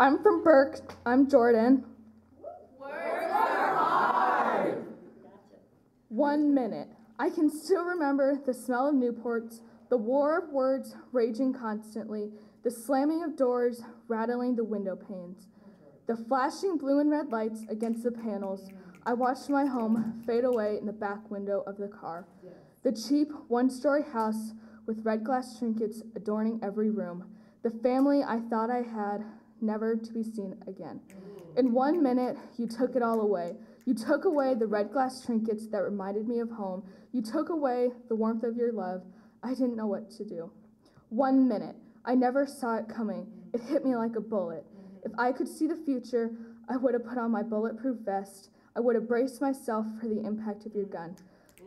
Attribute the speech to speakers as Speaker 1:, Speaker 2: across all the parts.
Speaker 1: I'm from Burke. I'm Jordan.
Speaker 2: Words are hard.
Speaker 1: One minute. I can still remember the smell of Newports, the war of words raging constantly, the slamming of doors rattling the window panes, the flashing blue and red lights against the panels. I watched my home fade away in the back window of the car. The cheap one story house with red glass trinkets adorning every room. The family I thought I had, never to be seen again. In one minute, you took it all away. You took away the red glass trinkets that reminded me of home. You took away the warmth of your love. I didn't know what to do. One minute. I never saw it coming. It hit me like a bullet. If I could see the future, I would have put on my bulletproof vest. I would have braced myself for the impact of your gun.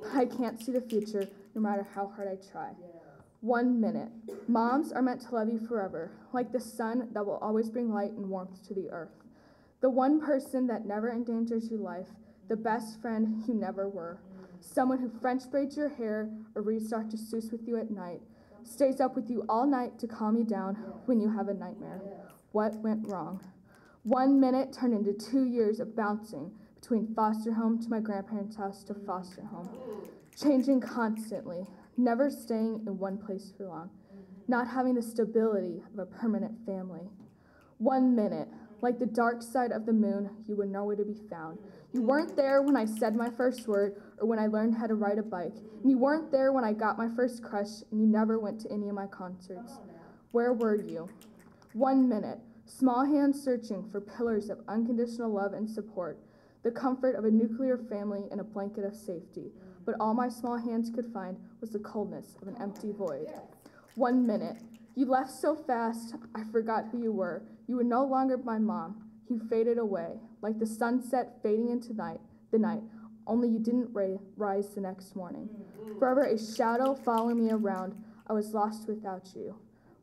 Speaker 1: But I can't see the future, no matter how hard I try. One minute. Moms are meant to love you forever, like the sun that will always bring light and warmth to the earth. The one person that never endangers your life, the best friend you never were. Someone who French braids your hair or reads Dr. Seuss with you at night, stays up with you all night to calm you down when you have a nightmare. What went wrong? One minute turned into two years of bouncing between foster home to my grandparents' house to foster home, changing constantly, never staying in one place for long, not having the stability of a permanent family. One minute, like the dark side of the moon, you were nowhere to be found. You weren't there when I said my first word or when I learned how to ride a bike. And you weren't there when I got my first crush, and you never went to any of my concerts. Where were you? One minute, small hands searching for pillars of unconditional love and support, the comfort of a nuclear family and a blanket of safety. But all my small hands could find was the coldness of an empty void. One minute, you left so fast, I forgot who you were. You were no longer my mom. You faded away, like the sunset fading into night, the night, only you didn't ra- rise the next morning. Forever a shadow following me around, I was lost without you,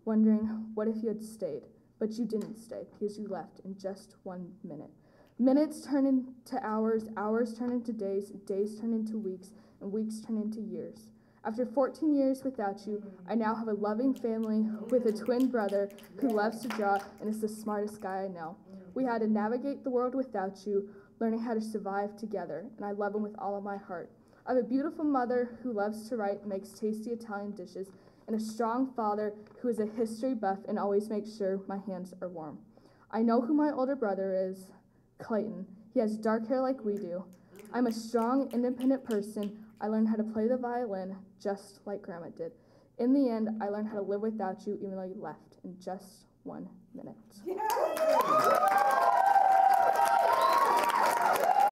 Speaker 1: wondering what if you had stayed. But you didn't stay because you left in just one minute. Minutes turn into hours, hours turn into days, days turn into weeks, and weeks turn into years. After 14 years without you, I now have a loving family with a twin brother who loves to draw and is the smartest guy I know. We had to navigate the world without you, learning how to survive together, and I love him with all of my heart. I have a beautiful mother who loves to write and makes tasty Italian dishes, and a strong father who is a history buff and always makes sure my hands are warm. I know who my older brother is Clayton. He has dark hair like we do. I'm a strong, independent person. I learned how to play the violin just like Grandma did. In the end, I learned how to live without you, even though you left in just one minute.
Speaker 2: Yeah.